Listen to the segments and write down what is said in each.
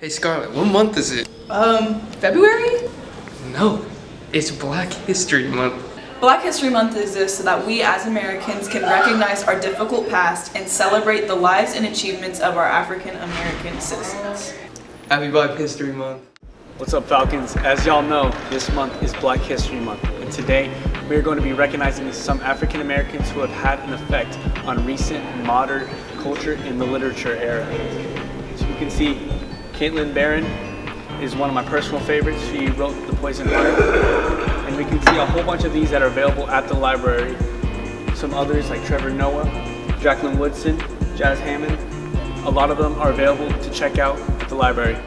Hey Scarlett, what month is it? Um, February? No, it's Black History Month. Black History Month exists so that we as Americans can recognize our difficult past and celebrate the lives and achievements of our African American citizens. Happy Black History Month. What's up, Falcons? As y'all know, this month is Black History Month, and today we are going to be recognizing some African Americans who have had an effect on recent modern culture in the literature era. So you can see Kalynn Bayron is one of my personal favorites. She wrote The Poison Heart, and we can see a whole bunch of these that are available at the library. Some others like Trevor Noah, Jacqueline Woodson, Jas Hammond. A lot of them are available to check out at the library.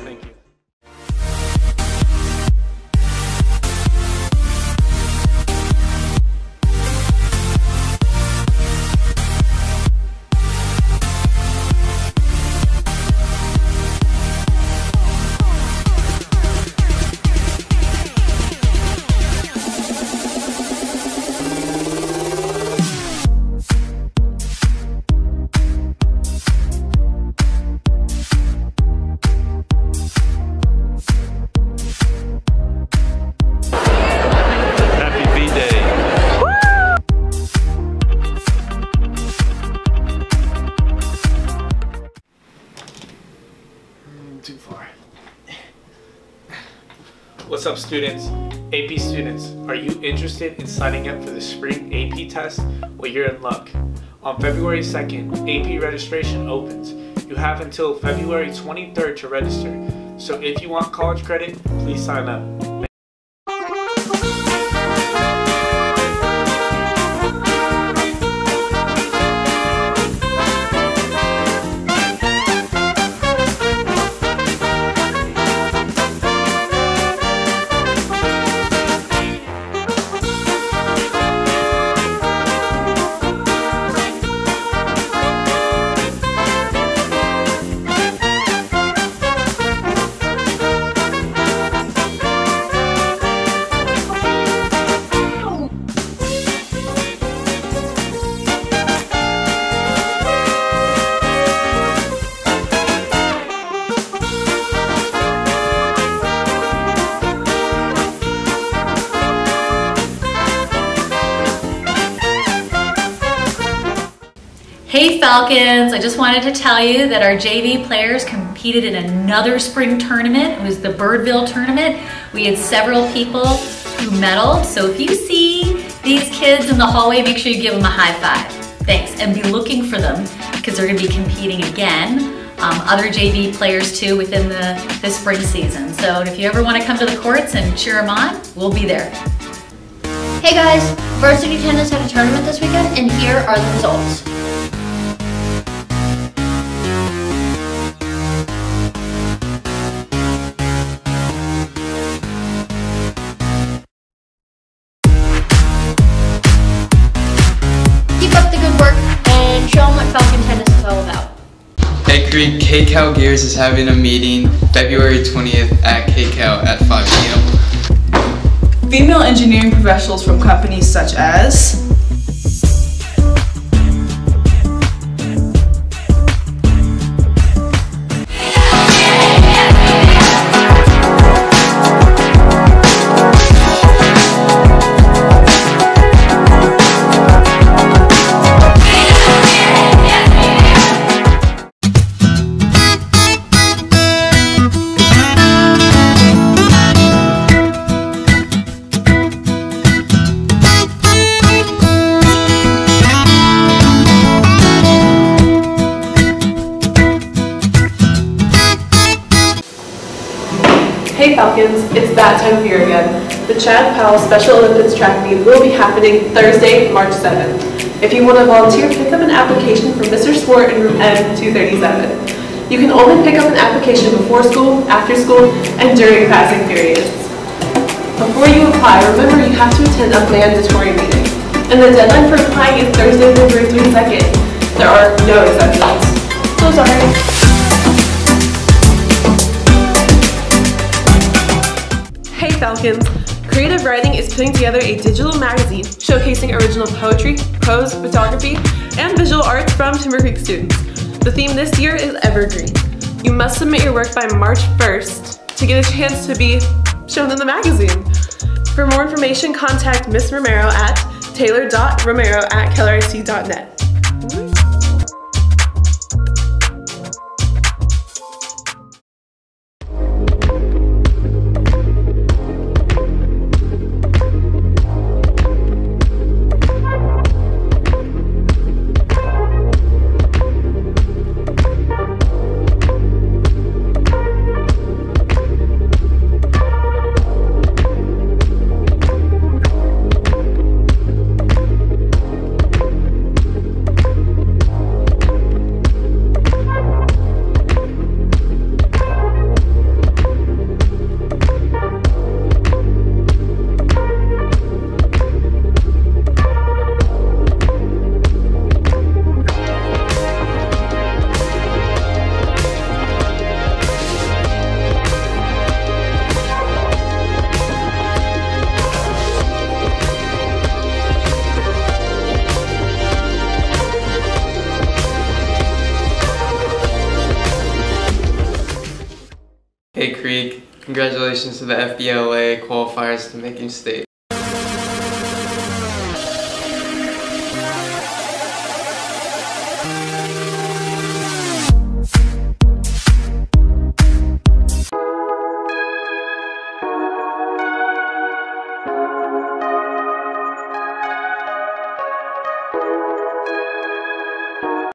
Too far. What's up students? AP students, are you interested in signing up for the spring AP test? Well, you're in luck. On February 2nd, AP registration opens. You have until February 23rd to register. So if you want college credit, please sign up. Hey Falcons, I just wanted to tell you that our JV players competed in another spring tournament. It was the Birdville tournament. We had several people who medaled. So if you see these kids in the hallway, make sure you give them a high five. Thanks, and be looking for them because they're gonna be competing again. Um, other JV players too within the, the spring season. So if you ever wanna come to the courts and cheer them on, we'll be there. Hey guys, Varsity Tennis had a tournament this weekend, and here are the results. 3, KCal Gears is having a meeting February 20th at KCal at 5 p.m. Female engineering professionals from companies such as Falcons, it's that time of year again. the Chad Powell Special Olympics track meet will be happening Thursday, March 7th. If you want to volunteer, pick up an application from Mr. Sport in room M237. You can only pick up an application before school, after school, and during passing periods. Before you apply, remember you have to attend a mandatory meeting. And the deadline for applying is Thursday, February 22nd. There are no exceptions. So sorry. Falcons! Creative Writing is putting together a digital magazine showcasing original poetry, prose, photography, and visual arts from Timber Creek students. The theme this year is Evergreen. You must submit your work by March 1st to get a chance to be shown in the magazine. For more information, contact Miss Romero at taylor.romero at kellerisd.net. Creek, congratulations to the FBLA qualifiers to Macon State.